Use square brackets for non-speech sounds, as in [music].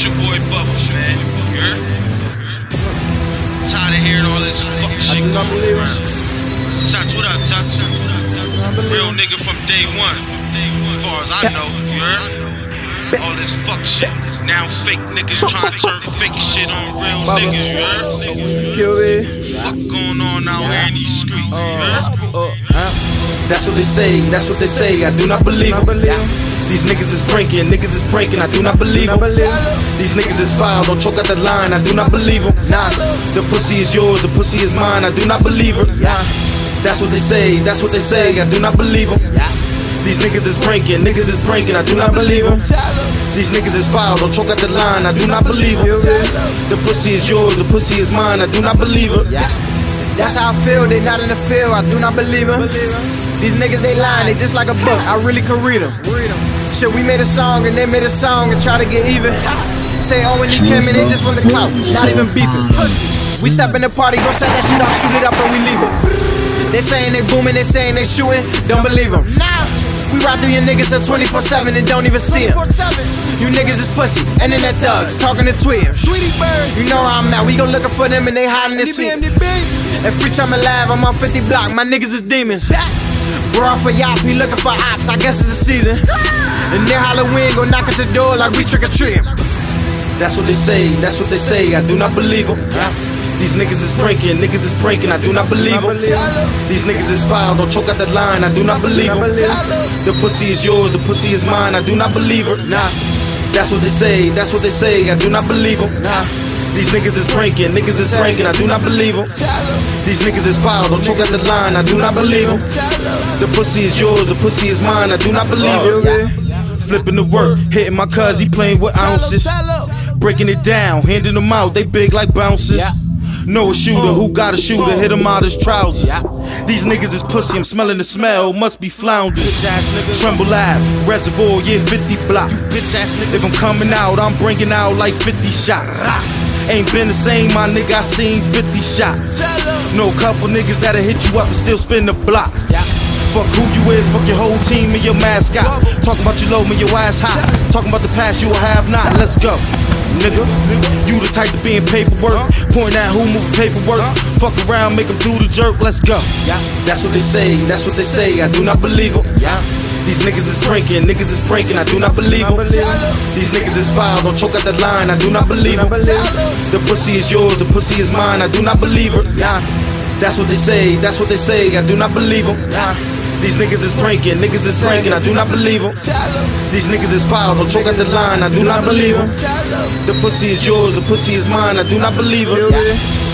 Boy bubbles, man. You heard? Tired of hearing all this fuck shit going around. Tots, what up, Tots? Real nigga from day one. As far as I know, you heard? All this fuck shit. Is now fake niggas trying to turn [laughs] fake shit on real niggas, you heard? Fuck going on out here in these streets, you heard? Uh, uh, That's what they say, that's what they say. I do not believe them. These niggas is breaking, niggas is breaking. I do not believe them. These niggas is foul, don't choke out the line. I do not believe them. Nah, the pussy is yours, the pussy is mine. I do not believe her. That's what they say, that's what they say. I do not believe them. These niggas is breaking, niggas is breaking. I do not believe them. These niggas is foul, don't choke out the line. I do not believe them. The pussy is yours, the pussy is mine. I do not believe her. That's how I feel, they not in the field, I do not believe them. These niggas, they lying, they just like a book, I really could read them. Shit, we made a song and they made a song and try to get even. Say, oh, when he came in, they just want the clout, not even beefing. We step in the party, go set that shit off, shoot it up, and we leave it. They saying they booming, they saying they shooting, don't believe them. We ride through your niggas at 24 7 and don't even see them. You niggas is pussy, and then that thugs talking to twins. You know how I'm at, we go looking for them and they hiding this shit. Every time i alive, I'm on 50 block, my niggas is demons. We're off for yop, he looking for ops, I guess it's the season. And near Halloween, go knock at your door like we trick or treat. That's what they say, that's what they say. I do not believe them. These niggas is breaking, niggas is breaking. I do not believe them. These niggas is foul, don't choke out the line. I do not believe them. The pussy is yours, the pussy is mine. I do not believe her. Nah, that's what they say, that's what they say. I do not believe them. Nah, these niggas is breaking, niggas is breaking. I do not believe them. These niggas is foul, don't choke out the line. I do not believe them. The pussy is yours, the pussy is mine. I do not believe her. Oh, Flipping the work, hitting my cuz, he playing with ounces. Breaking it down, handing them out, they big like bouncers. Know a shooter who got a shooter, hit him out his trousers. These niggas is pussy, I'm smelling the smell, must be flounders. Tremble Lab, Reservoir, yeah, 50 block. If I'm coming out, I'm bringing out like 50 shots. Ain't been the same, my nigga, I seen 50 shots. No couple niggas that'll hit you up and still spin the block. Fuck who you is, fuck your whole team and your mascot. Talking about you low, man, your ass hot. Talking about the past you will have not. Let's go, nigga. You the type to be in paperwork. Point out who move paperwork. Fuck around, make them do the jerk. Let's go. That's what they say, that's what they say. I do not believe them. These niggas is breaking, niggas is breaking. I do not believe them. These niggas is foul, don't choke out the line. I do not believe them. The pussy is yours, the pussy is mine. I do not believe her. That's what they say, that's what they say. I do not believe them. These niggas is breaking, niggas is breaking. I do not believe them. These niggas is foul, don't choke out the line. I do not believe them. The pussy is yours, the pussy is mine. I do not believe her.